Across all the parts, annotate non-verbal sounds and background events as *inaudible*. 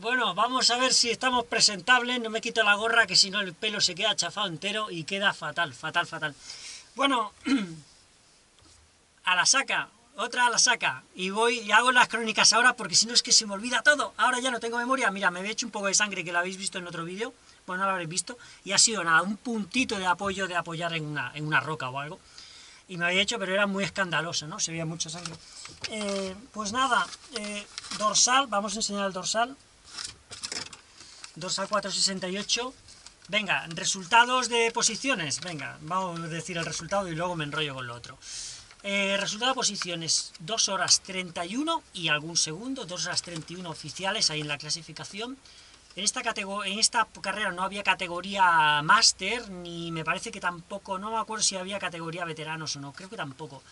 Bueno, vamos a ver si estamos presentables. No me quito la gorra, que si no el pelo se queda chafado entero y queda fatal, fatal, fatal. Bueno, *clears throat* a la saca, otra a la saca. Y voy y hago las crónicas ahora porque si no es que se me olvida todo. Ahora ya no tengo memoria. Mira, me he hecho un poco de sangre que lo habéis visto en otro vídeo. Bueno, no lo habréis visto. Y ha sido nada, un puntito de apoyo de apoyar en una, en una roca o algo. Y me había hecho, pero era muy escandaloso, ¿no? Se veía mucha sangre. Eh, pues nada, eh, dorsal, vamos a enseñar el dorsal. Dorsal 468. Venga, resultados de posiciones. Venga, vamos a decir el resultado y luego me enrollo con lo otro. Eh, resultado de posiciones, 2 horas 31 y algún segundo, 2 horas 31 oficiales ahí en la clasificación. En esta, en esta carrera no había categoría máster, ni me parece que tampoco, no me acuerdo si había categoría veteranos o no, creo que tampoco.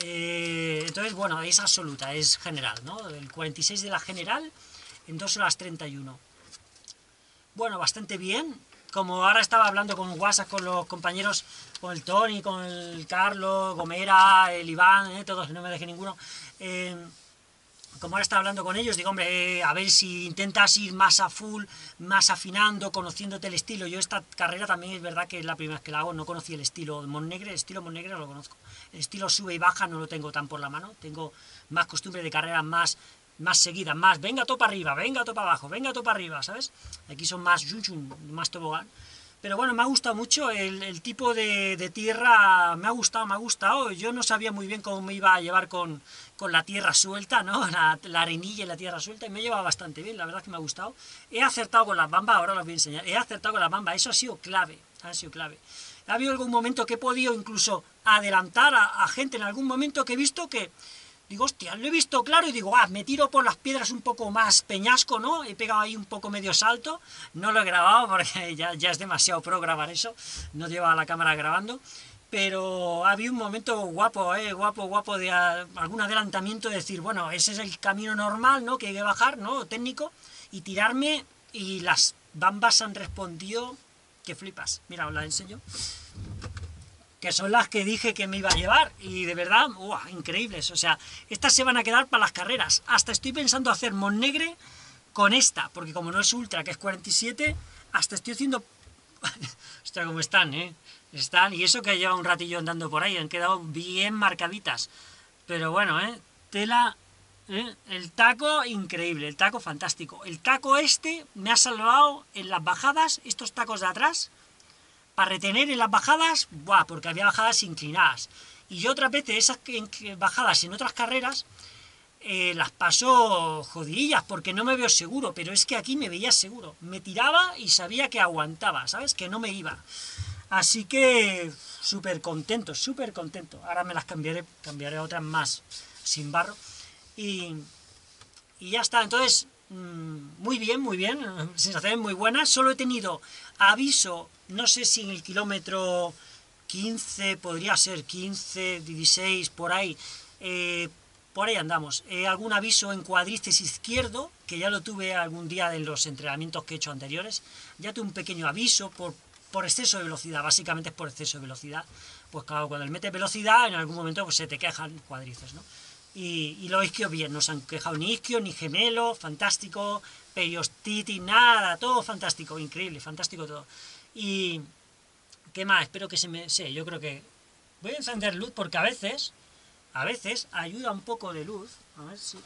Eh, entonces, bueno, es absoluta, es general, ¿no? El 46 de la general en 2 horas 31. Bueno, bastante bien. Como ahora estaba hablando con WhatsApp con los compañeros, con el Tony, con el Carlos, Gomera, el Iván, eh, todos, no me dejé ninguno. Eh, como ahora estaba hablando con ellos, digo, hombre, eh, a ver si intentas ir más a full, más afinando, conociéndote el estilo. Yo esta carrera también es verdad que es la primera vez que la hago, no conocí el estilo Monnegre, el estilo Monnegre no lo conozco. El estilo sube y baja no lo tengo tan por la mano, tengo más costumbre de carreras más más seguidas, más, venga topa arriba, venga topa abajo, venga topa arriba, ¿sabes? Aquí son más yun, más tobogán. Pero bueno, me ha gustado mucho el, tipo de, tierra, me ha gustado, me ha gustado. Yo no sabía muy bien cómo me iba a llevar con, la tierra suelta, ¿no? *laughs* La, arenilla y la tierra suelta, y me lleva bastante bien, la verdad que me ha gustado. He acertado con las bambas, ahora los voy a enseñar. He acertado con las bambas, eso ha sido clave, ha sido clave. Ha habido algún momento que he podido incluso adelantar a gente en algún momento que he visto que Digo, hostia, lo he visto claro y digo, ah, me tiro por las piedras un poco más peñasco, ¿no? He pegado ahí un poco medio salto, no lo he grabado *laughs* porque ya, ya es demasiado pro grabar eso, no lleva la cámara grabando, pero había un momento guapo, ¿eh? Guapo, guapo de algún adelantamiento, de decir, bueno, ese es el camino normal, ¿no? Que hay que bajar, ¿no? Técnico, y tirarme, y las bambas han respondido que flipas. Mira, os la enseño que son las que dije que me iba a llevar, y de verdad, increíbles, o sea, estas se van a quedar para las carreras, hasta estoy pensando hacer Monnegre con esta, porque como no es Ultra, que es 47, hasta estoy haciendo... *laughs* Hostia, como están, ¿eh? Están, y eso que lleva un ratillo andando por ahí, han quedado bien marcaditas, pero bueno, ¿eh? Tela... ¿eh? El taco, increíble, el taco fantástico. El taco este me ha salvado en las bajadas, estos tacos de atrás, para retener en las bajadas, buah, porque había bajadas inclinadas. Y yo otra vez esas bajadas en otras carreras eh, las paso jodidillas porque no me veo seguro, pero es que aquí me veía seguro. Me tiraba y sabía que aguantaba, ¿sabes? Que no me iba. Así que súper contento, súper contento. Ahora me las cambiaré, cambiaré otras más sin barro. Y, y ya está, entonces, muy bien, muy bien, sensaciones muy buenas. Solo he tenido aviso no sé si en el kilómetro 15, podría ser 15, 16, por ahí, eh, por ahí andamos. Eh, algún aviso en cuadrices izquierdo, que ya lo tuve algún día en los entrenamientos que he hecho anteriores, ya tuve un pequeño aviso por, por exceso de velocidad, básicamente es por exceso de velocidad. Pues claro, cuando le metes velocidad, en algún momento pues, se te quejan cuadrices, ¿no? Y, y los isquios bien, no se han quejado ni isquios, ni gemelos, fantástico, periostitis, nada, todo fantástico, increíble, fantástico todo. Y... ¿Qué más? Espero que se me... Sí, yo creo que... Voy a encender luz porque a veces... A veces ayuda un poco de luz. A ver si...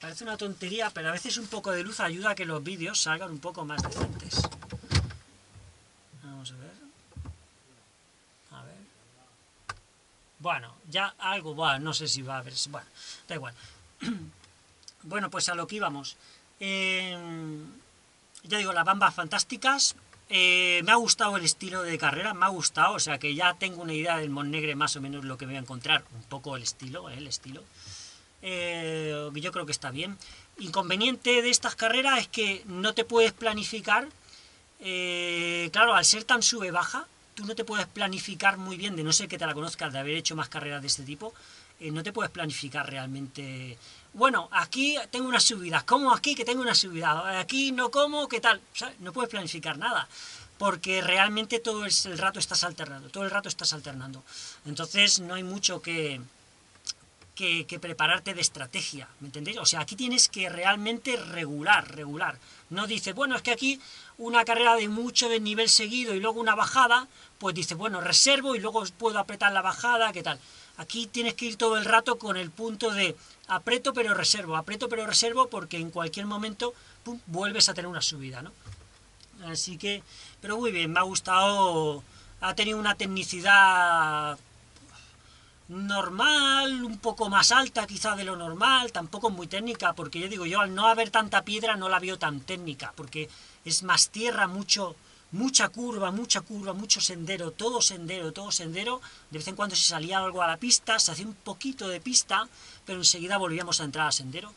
Parece una tontería, pero a veces un poco de luz ayuda a que los vídeos salgan un poco más decentes. Vamos a ver. A ver. Bueno, ya algo, bueno, no sé si va a haber... Bueno, da igual. *clears throat* bueno, pues a lo que íbamos. Eh, ya digo, las bambas fantásticas. Eh, me ha gustado el estilo de carrera, me ha gustado, o sea que ya tengo una idea del Montnegre más o menos lo que voy a encontrar, un poco el estilo, eh, el estilo. Eh, yo creo que está bien. Inconveniente de estas carreras es que no te puedes planificar, claro, al ser tan sube-baja, tú no te puedes planificar muy bien, de no ser que te la conozcas, de haber hecho más carreras de este tipo, no te puedes planificar realmente bueno, aquí tengo una subida, como aquí que tengo una subida, aquí no como, ¿qué tal? no puedes planificar nada, porque realmente todo el rato estás alternando, todo el rato estás alternando. Entonces no hay mucho que, que, prepararte de estrategia, ¿me entendéis? O sea, aquí tienes que realmente regular, regular. No dice, bueno, es que aquí una carrera de mucho desnivel seguido y luego una bajada, pues dice, bueno, reservo y luego puedo apretar la bajada, ¿qué tal? Aquí tienes que ir todo el rato con el punto de aprieto pero reservo, aprieto pero reservo porque en cualquier momento vuelves a tener una subida, ¿no? Así que, pero muy bien, me ha gustado, ha tenido una tecnicidad normal, un poco más alta quizá de lo normal, tampoco muy técnica, porque yo digo, yo al no haber tanta piedra no la veo tan técnica, porque es más tierra, mucho, mucha curva, mucha curva, mucho sendero, todo sendero, todo sendero, de vez en cuando se salía algo a la pista, se hacía un poquito de pista, pero enseguida volvíamos a entrar al sendero.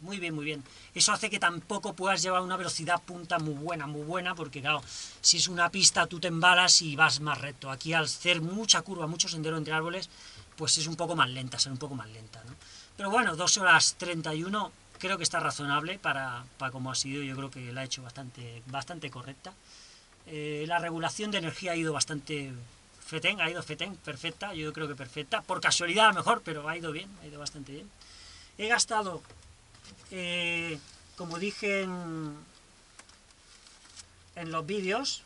Muy bien, muy bien. Eso hace que tampoco puedas llevar una velocidad punta muy buena, muy buena, porque claro, si es una pista tú te embalas y vas más recto. Aquí al hacer mucha curva, mucho sendero entre árboles, pues es un poco más lenta, ser un poco más lenta, ¿no? Pero bueno, 2 horas 31 creo que está razonable para, para como ha sido, yo creo que la ha hecho bastante, bastante correcta. Eh, la regulación de energía ha ido bastante fetén, ha ido fetén, perfecta, yo creo que perfecta, por casualidad a lo mejor, pero ha ido bien, ha ido bastante bien. He gastado, eh, como dije en, en los vídeos,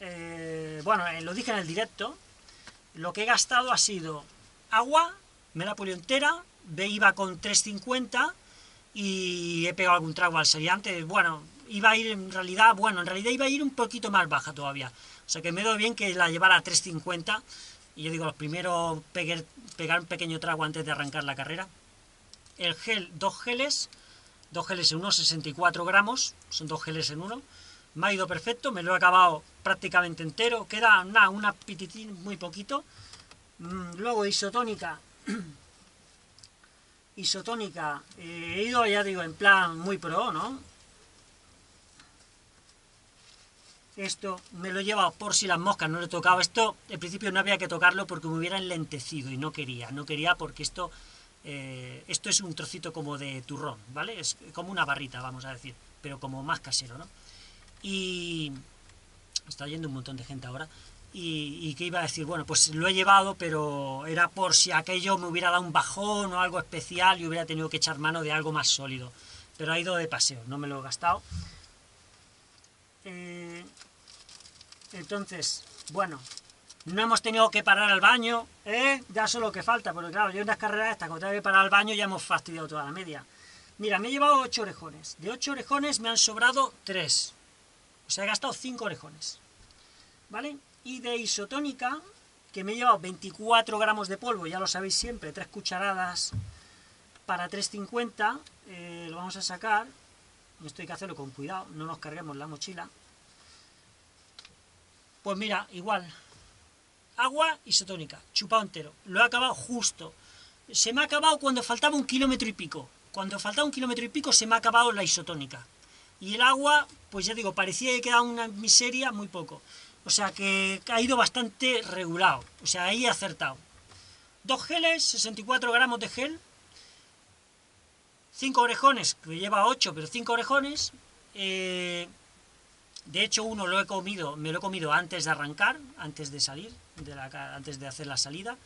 eh, bueno, lo dije en el directo, lo que he gastado ha sido agua, me la pulido entera, iba con 350 y he pegado algún trago al seriante, bueno, iba a ir en realidad, bueno, en realidad iba a ir un poquito más baja todavía. O sea que me doy bien que la llevara a 3.50. Y yo digo, los primeros pegar un pequeño trago antes de arrancar la carrera. El gel, dos geles, dos geles en uno, 64 gramos, son dos geles en uno. Me ha ido perfecto, me lo he acabado prácticamente entero. Queda nada, una pititín muy poquito. Mm, luego isotónica. *clears throat* isotónica, eh, he ido, ya digo, en plan muy pro, ¿no? Esto me lo he llevado por si las moscas no le he tocado. Esto, en principio, no había que tocarlo porque me hubiera enlentecido y no quería. No quería porque esto, eh, esto es un trocito como de turrón, ¿vale? Es como una barrita, vamos a decir, pero como más casero, ¿no? Y... Está yendo un montón de gente ahora. Y, y, que iba a decir, bueno, pues lo he llevado, pero era por si aquello me hubiera dado un bajón o algo especial y hubiera tenido que echar mano de algo más sólido. Pero ha ido de paseo, no me lo he gastado. Eh, entonces, bueno, no hemos tenido que parar al baño, ¿eh? Ya solo que falta, porque claro, yo en las carreras estas, cuando tengo que parar al baño ya hemos fastidiado toda la media. Mira, me he llevado 8 orejones. De 8 orejones me han sobrado 3. O sea, he gastado 5 orejones. ¿Vale? Y de isotónica, que me he llevado 24 gramos de polvo, ya lo sabéis siempre, 3 cucharadas para 3.50. Eh, lo vamos a sacar. Esto hay que hacerlo con cuidado, no nos carguemos la mochila. Pues mira, igual. Agua isotónica, chupado entero. Lo he acabado justo. Se me ha acabado cuando faltaba un kilómetro y pico. Cuando faltaba un kilómetro y pico se me ha acabado la isotónica. Y el agua, pues ya digo, parecía que quedaba una miseria muy poco. O sea que ha ido bastante regulado. O sea, ahí he acertado. Dos geles, 64 gramos de gel. Cinco orejones, que lleva 8, pero cinco orejones. Eh, de hecho, uno lo he comido, me lo he comido antes de arrancar, antes de salir, antes de hacer la salida.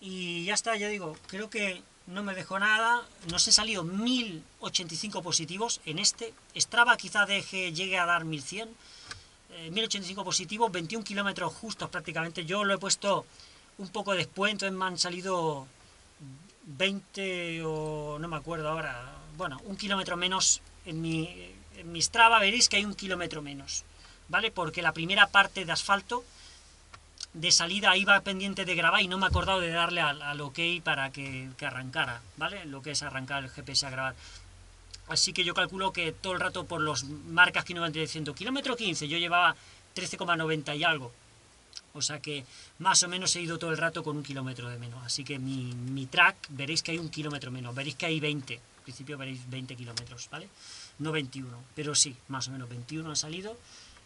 Y ya está, ya digo, creo que no me dejó nada. Nos he salido 1085 positivos en este. Strava quizá deje, llegue a dar 1100. 1085 positivos, 21 kilómetros justos prácticamente. Yo lo he puesto un poco después, entonces me han salido 20 o no me acuerdo ahora. Bueno, un kilómetro menos en mi, en mi Strava veréis que hay un kilómetro menos, ¿vale? Porque la primera parte de asfalto de salida iba pendiente de grabar y no me he acordado de darle al, OK para que, arrancara, ¿vale? Lo que es arrancar el GPS a grabar. Así que yo calculo que todo el rato por los marcas que no van diciendo kilómetro 15, yo llevaba 13,90 y algo. O sea que más o menos he ido todo el rato con un kilómetro de menos. Así que mi, mi track veréis que hay un kilómetro menos, veréis que hay 20. Al principio veréis 20 kilómetros, ¿vale? no 21, pero sí, más o menos 21 han salido,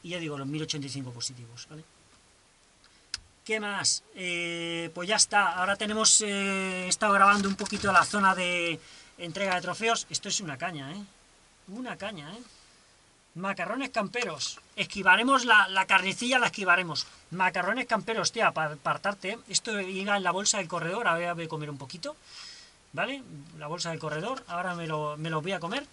y ya digo, los 1085 positivos, ¿vale? ¿Qué más? Eh, pues ya está, ahora tenemos, eh, he estado grabando un poquito la zona de entrega de trofeos, esto es una caña, ¿eh? Una caña, ¿eh? Macarrones camperos, esquivaremos la, la carnicilla, la esquivaremos. Macarrones camperos, tía, para apartarte, esto iba en la bolsa del corredor, a ver, voy a comer un poquito. ¿vale? La bolsa del corredor, ahora me lo, me lo voy a comer.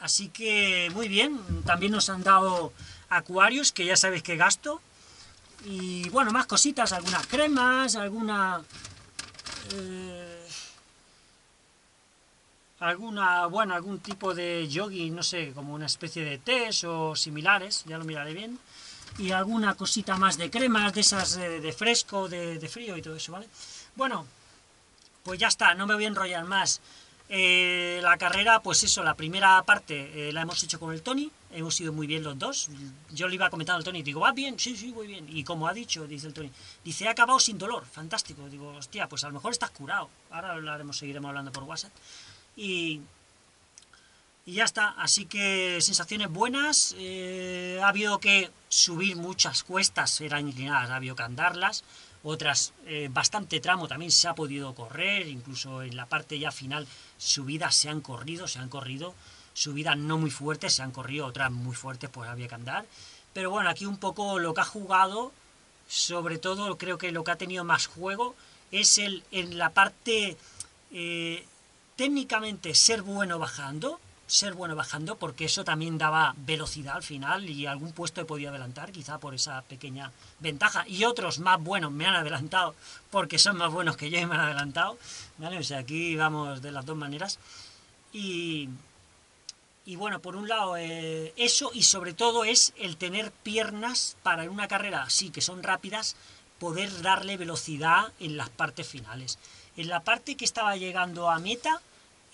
Así que muy bien, también nos han dado acuarios, que ya sabéis que gasto. Y bueno, más cositas, algunas cremas, alguna... Eh, alguna, bueno, algún tipo de yogi, no sé, como una especie de test o similares, ya lo miraré bien. Y alguna cosita más de cremas, de esas de, fresco, de, de, frío y todo eso, ¿vale? Bueno, pues ya está, no me voy a enrollar más. Eh, la carrera, pues eso, la primera parte eh, la hemos hecho con el Tony, hemos ido muy bien los dos. Yo le iba comentando al Tony, digo, ¿va bien? Sí, sí, muy bien. Y como ha dicho, dice el Tony, dice, ha acabado sin dolor, fantástico. Digo, hostia, pues a lo mejor estás curado. Ahora hablaremos, seguiremos hablando por WhatsApp. Y, ya está, así que sensaciones buenas. Eh, ha habido que subir muchas cuestas, eran inclinadas, ha habido que andarlas. Otras eh, bastante tramo también se ha podido correr, incluso en la parte ya final subidas se han corrido, se han corrido, subidas no muy fuertes, se han corrido, otras muy fuertes pues había que andar, pero bueno, aquí un poco lo que ha jugado, sobre todo creo que lo que ha tenido más juego es el en la parte eh, técnicamente ser bueno bajando, ser bueno bajando, porque eso también daba velocidad al final y algún puesto he podido adelantar, quizá por esa pequeña ventaja. Y otros más buenos me han adelantado porque son más buenos que yo y me han adelantado. ¿vale? O sea, aquí vamos de las dos maneras. Y, y bueno, por un lado, eh, eso y sobre todo es el tener piernas para en una carrera así, que son rápidas, poder darle velocidad en las partes finales. En la parte que estaba llegando a meta,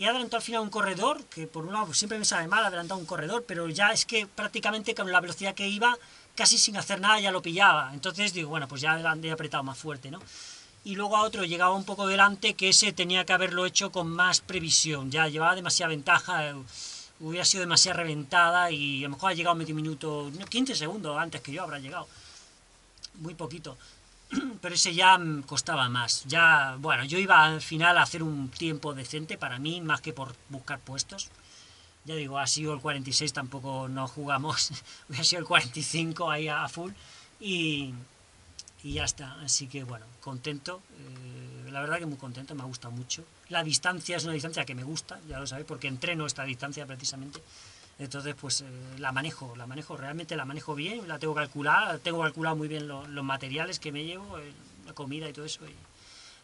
y adelantó al final un corredor, que por un lado siempre me sabe mal adelantar un corredor, pero ya es que prácticamente con la velocidad que iba, casi sin hacer nada ya lo pillaba. Entonces digo, bueno, pues ya he apretado más fuerte, ¿no? Y luego a otro llegaba un poco delante, que ese tenía que haberlo hecho con más previsión, ya llevaba demasiada ventaja, eh, hubiera sido demasiado reventada y a lo mejor ha llegado medio minuto, 15 segundos antes que yo habrá llegado. Muy poquito. *clears throat* pero ese ya costaba más. Ya, bueno, yo iba al final a hacer un tiempo decente para mí, más que por buscar puestos. Ya digo, ha sido el 46, tampoco no jugamos, *laughs* ha sido el 45 ahí a full y, y ya está. Así que bueno, contento, eh, la verdad que muy contento, me ha gustado mucho. La distancia es una distancia que me gusta, ya lo sabéis, porque entreno esta distancia precisamente. Entonces, pues eh, la manejo, la manejo, realmente la manejo bien, la tengo calculada, tengo calculado muy bien los materiales que me llevo, la comida y todo eso. Y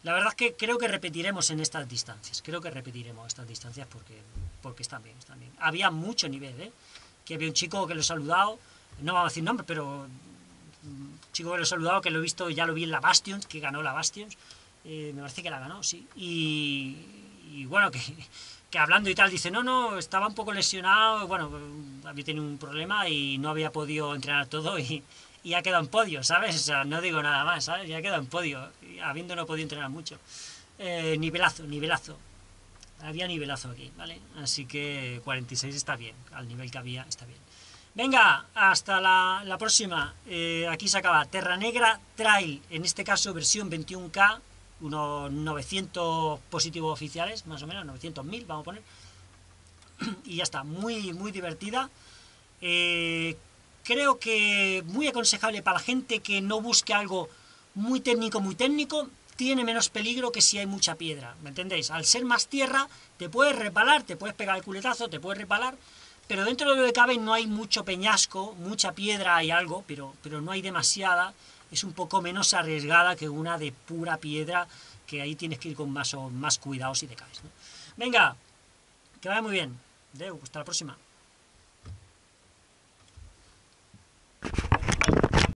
la verdad es que creo que repetiremos en estas distancias, creo que repetiremos estas distancias porque, porque están bien, están bien. Había mucho nivel, ¿eh? Que había un chico que lo he saludado, no vamos a decir nombre, pero un chico que lo he saludado, que lo he visto, ya lo vi en la Bastions, que ganó la Bastions, eh, me parece que la ganó, sí. Y, y bueno, que que hablando y tal dice, no, no, estaba un poco lesionado, bueno, había tenido un problema y no había podido entrenar todo y, y ha quedado en podio, ¿sabes? O sea, no digo nada más, ¿sabes? Ya ha quedado en podio, habiendo no podido entrenar mucho. Eh, nivelazo, nivelazo. Había nivelazo aquí, ¿vale? Así que 46 está bien, al nivel que había está bien. Venga, hasta la, la próxima. Eh, aquí se acaba Terra Negra Trail, en este caso versión 21K, unos 900 positivos oficiales, más o menos, 900.000, vamos a poner. y ya está, muy, muy divertida. Eh, creo que muy aconsejable para la gente que no busque algo muy técnico, muy técnico, tiene menos peligro que si hay mucha piedra, ¿me entendéis? Al ser más tierra, te puedes repalar, te puedes pegar el culetazo, te puedes repalar, pero dentro de lo que cabe no hay mucho peñasco, mucha piedra hay algo, pero, pero no hay demasiada, es un poco menos arriesgada que una de pura piedra, que ahí tienes que ir con más, o más cuidado si te caes. ¿no? Venga, que vaya muy bien. Deu, hasta la próxima.